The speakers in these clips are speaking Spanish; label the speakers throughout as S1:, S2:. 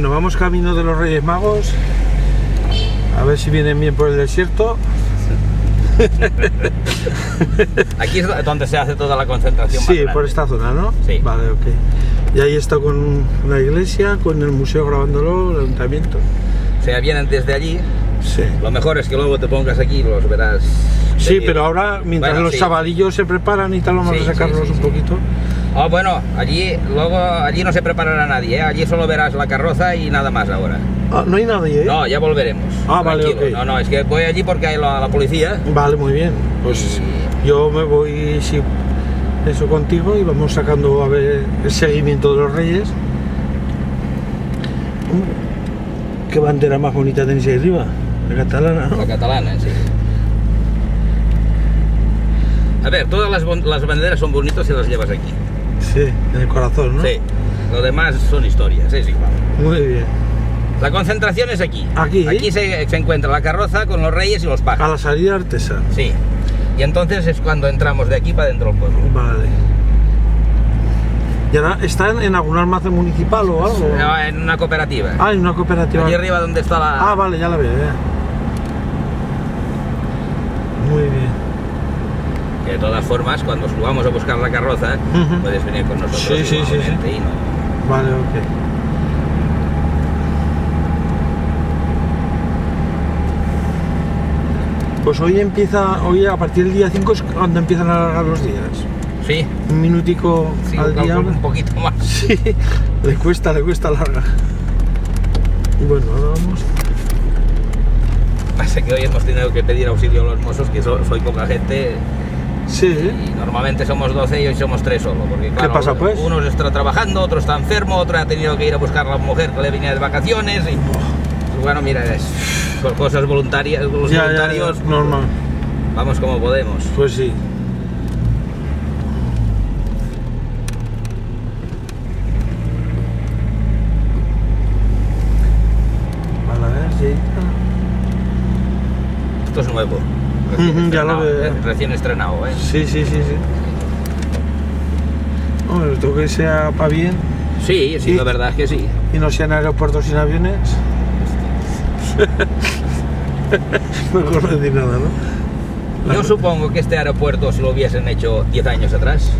S1: Bueno, vamos camino de los Reyes Magos. A ver si vienen bien por el desierto.
S2: Aquí es donde se hace toda la concentración.
S1: Sí, por esta zona, ¿no?
S2: Sí.
S1: Vale, ok. Y ahí está con la iglesia, con el museo grabándolo, el ayuntamiento.
S2: O sea, vienen desde allí.
S1: Sí.
S2: Lo mejor es que luego te pongas aquí y los verás.
S1: Sí, pero ahora, mientras
S2: Bueno,
S1: los
S2: sí.
S1: chavalillos se preparan y tal, vamos
S2: Sí,
S1: a sacarlos un poquito.
S2: Ah, bueno, allí, luego, allí no se preparará nadie, ¿eh? Allí solo verás la carroza y nada más ahora.
S1: Ah, no hay nadie, ¿eh?
S2: No, ya volveremos.
S1: Ah, vale,
S2: Tranquilo.
S1: ok.
S2: No, no, es que voy allí porque hay la, la policía.
S1: Vale, muy bien. Pues yo me voy sí, eso contigo y vamos sacando a ver el seguimiento de los reyes. Uh, ¿Qué bandera más bonita tenéis ahí arriba? La catalana, ¿no?
S2: La catalana, sí. A ver, todas las, las banderas son bonitas si las llevas aquí.
S1: Sí, en el corazón, ¿no?
S2: Sí. Lo demás son historias, es igual.
S1: Muy bien.
S2: La concentración es aquí.
S1: Aquí.
S2: Aquí se, se encuentra la carroza con los reyes y los
S1: A
S2: pájaros.
S1: la salida artesana.
S2: Sí. Y entonces es cuando entramos de aquí para dentro del pueblo.
S1: Vale. ¿Y ahora están en algún almacén municipal o algo?
S2: No, en una cooperativa.
S1: Ah, en una cooperativa.
S2: Allí arriba donde está la...
S1: Ah, vale, ya la veo, ya. Muy bien.
S2: De todas formas, cuando subamos a buscar la carroza, puedes venir con nosotros
S1: Sí, sí, sí,
S2: y no-
S1: Vale, ok. Pues hoy empieza, hoy a partir del día 5 es cuando empiezan a alargar los días.
S2: Sí,
S1: Un minutico
S2: sí,
S1: al día.
S2: un poquito más.
S1: Sí, le cuesta, le cuesta larga. Bueno, ahora vamos.
S2: Pasa que hoy hemos tenido que pedir auxilio a los mozos, que so- soy poca gente
S1: Sí,
S2: y normalmente somos 12 y hoy somos 3 solo. Porque, claro,
S1: pasa, pues?
S2: Uno está trabajando, otro está enfermo, otro ha tenido que ir a buscar a la mujer que le venía de vacaciones y... pues bueno, mira, es son cosas voluntarias, los
S1: ya, ya,
S2: voluntarios,
S1: ya, normal.
S2: vamos como podemos.
S1: Pues sí.
S2: Esto es nuevo.
S1: Ujú, ya lo
S2: estrenado,
S1: veo.
S2: eh, Recién estrenado, ¿eh?
S1: Sí, sí, sí, sí. Hombre, todo que sea para bien
S2: Sí, sí,
S1: Sí.
S2: la verdad es que sí.
S1: y no sean aeropuertos sin aviones. Mejor no decir nada, ¿no?
S2: Yo supongo que este aeropuerto si lo hubiesen hecho 10 años atrás,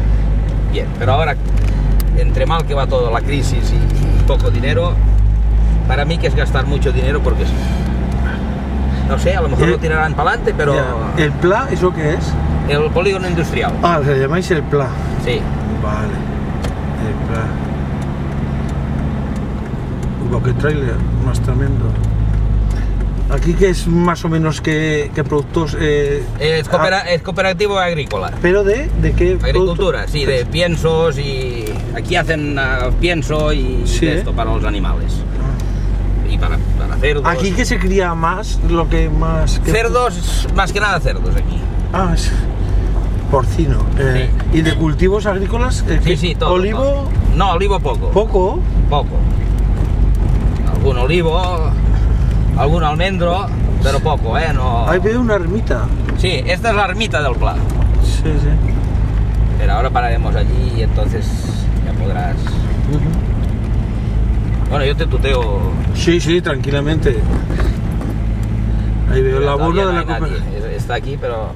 S2: bien, pero ahora, entre mal que va todo, la crisis y poco dinero, para mí que es gastar mucho dinero porque. No sé, a lo mejor
S1: Eh,
S2: lo tirarán para adelante, pero
S1: Ya. ¿El PLA, eso qué es?
S2: el polígono industrial,
S1: Ah, le llamáis el PLA.
S2: sí.
S1: Vale. El PLA. Uy, qué trailer, más tremendo. Aquí que es más o menos que, que productos... eh,
S2: Es, coopera-
S1: ah,
S2: es cooperativo agrícola.
S1: ¿Pero de, de qué?
S2: Agricultura,
S1: producto?
S2: sí, de piensos y aquí hacen ah, pienso y
S1: Sí,
S2: de
S1: ¿eh?
S2: esto para los animales. Y para, para cerdos.
S1: Aquí que se cría más, lo que más... que-
S2: Cerdos, más que nada cerdos aquí.
S1: Ah, es porcino. Eh, ¿Y de cultivos agrícolas? eh,
S2: Sí, sí, todo.
S1: ¿Olivo?
S2: todo. No, olivo poco.
S1: ¿Poco?
S2: Poco. Algún olivo, algún almendro, pero poco, ¿eh? No...
S1: Ahí veo una ermita.
S2: Sí, esta es la ermita del Pla.
S1: Sí, sí.
S2: Pero ahora pararemos allí y entonces ya podrás... Bueno, yo te tuteo...
S1: Sí, sí, tranquilamente. Ahí veo
S2: Todavía
S1: abono de la cooperativa.
S2: Está aquí, pero